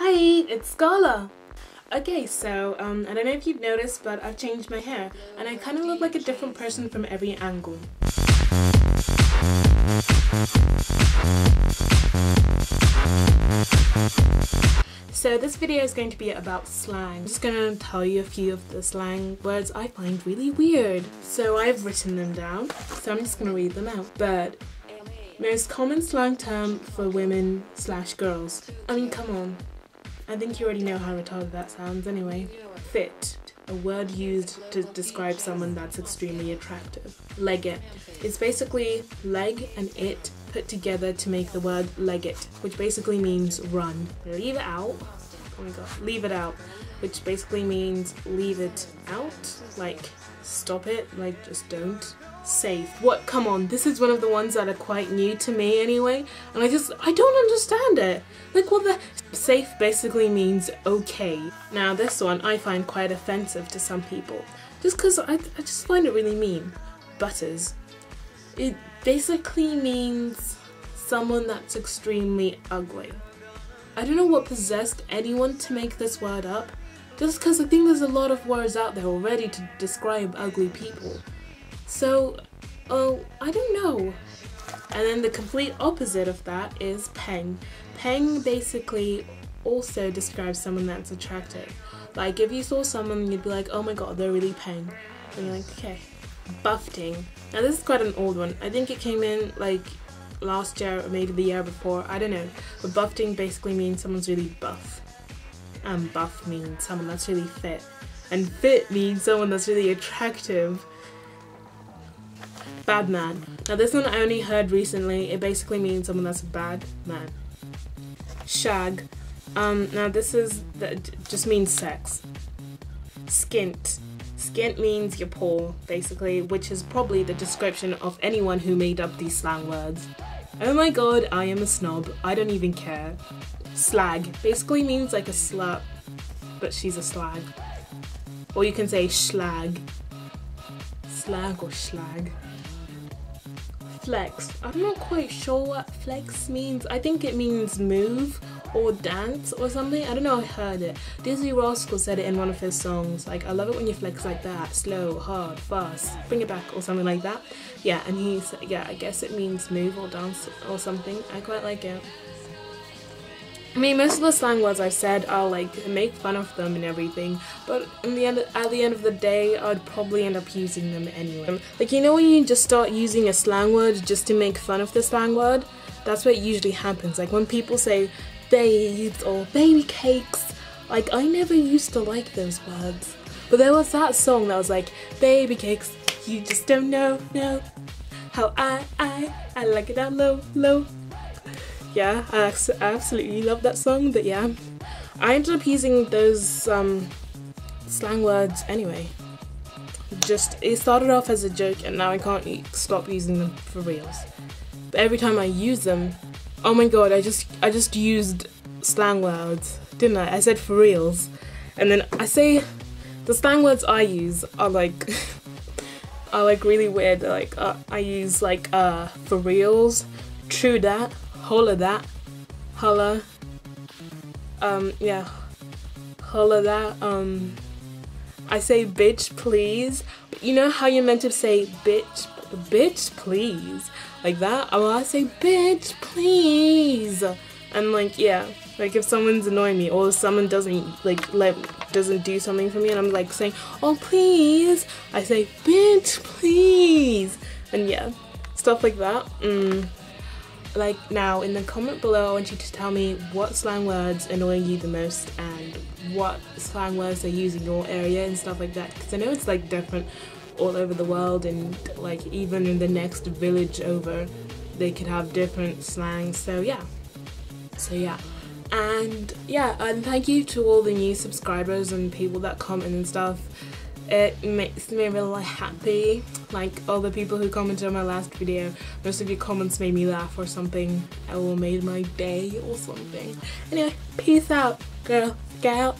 Hi, it's Scola. Okay, so um, I don't know if you've noticed, but I've changed my hair, and I kind of look like a different person from every angle. So this video is going to be about slang. I'm just gonna tell you a few of the slang words I find really weird. So I've written them down, so I'm just gonna read them out. Bird. Most common slang term for women slash girls. I mean, come on. I think you already know how retarded that sounds anyway. Fit. A word used to describe someone that's extremely attractive. Legit. It's basically leg and it put together to make the word legit, which basically means run. Leave it out. Oh my god. Leave it out, which basically means leave it out. Like, stop it. Like, just don't. Safe. What? Come on. This is one of the ones that are quite new to me anyway. And I just, I don't understand it. Like, what the. Safe basically means okay. Now, this one I find quite offensive to some people. Just because I, I just find it really mean. Butters. It basically means someone that's extremely ugly. I don't know what possessed anyone to make this word up, just because I think there's a lot of words out there already to describe ugly people. So, oh, I don't know. And then the complete opposite of that is peng. Peng basically also describes someone that's attractive. Like if you saw someone, you'd be like, oh my god, they're really peng. And you're like, okay. Buffting. Now this is quite an old one. I think it came in like last year or maybe the year before. I don't know. But buffting basically means someone's really buff. And buff means someone that's really fit. And fit means someone that's really attractive. Bad man. Now this one I only heard recently. It basically means someone that's a bad man. Shag. Um, now this is that just means sex. Skint. Skint means you're poor, basically, which is probably the description of anyone who made up these slang words. Oh my god, I am a snob. I don't even care. Slag basically means like a slut, but she's a slag. Or you can say schlag. Slag or schlag flex. I'm not quite sure what flex means. I think it means move or dance or something. I don't know, I heard it. Dizzee Rascal said it in one of his songs. Like, I love it when you flex like that. Slow, hard, fast, bring it back or something like that. Yeah, and he said, yeah, I guess it means move or dance or something. I quite like it. I mean, most of the slang words I've said are like make fun of them and everything, but in the end, at the end of the day, I'd probably end up using them anyway. Like you know when you just start using a slang word just to make fun of the slang word, that's what usually happens. Like when people say babes or baby cakes, like I never used to like those words, but there was that song that was like baby cakes, you just don't know, no, how I I I like it down low, low yeah, I absolutely love that song, but yeah, I ended up using those um, slang words anyway. Just, it started off as a joke and now I can't stop using them for reals. But every time I use them, oh my god, I just, I just used slang words, didn't I? I said for reals. And then I say, the slang words I use are like, are like really weird. Like, uh, I use like, uh, for reals, true that, holla that, holla, um, yeah, holla that, um, I say bitch please, you know how you're meant to say bitch, bitch please, like that, well I say bitch please, and like, yeah, like if someone's annoying me or someone doesn't like let doesn't do something for me and I'm like saying oh please I say bitch please. And yeah stuff like that. Mm like now in the comment below I want you to tell me what slang words annoy you the most and what slang words they use in your area and stuff like that. Because I know it's like different all over the world and like even in the next village over they could have different slangs. So yeah. So yeah. And yeah and thank you to all the new subscribers and people that comment and stuff. It makes me really happy like all the people who commented on my last video. Most of your comments made me laugh or something. Or made my day or something. Anyway peace out girl. Scout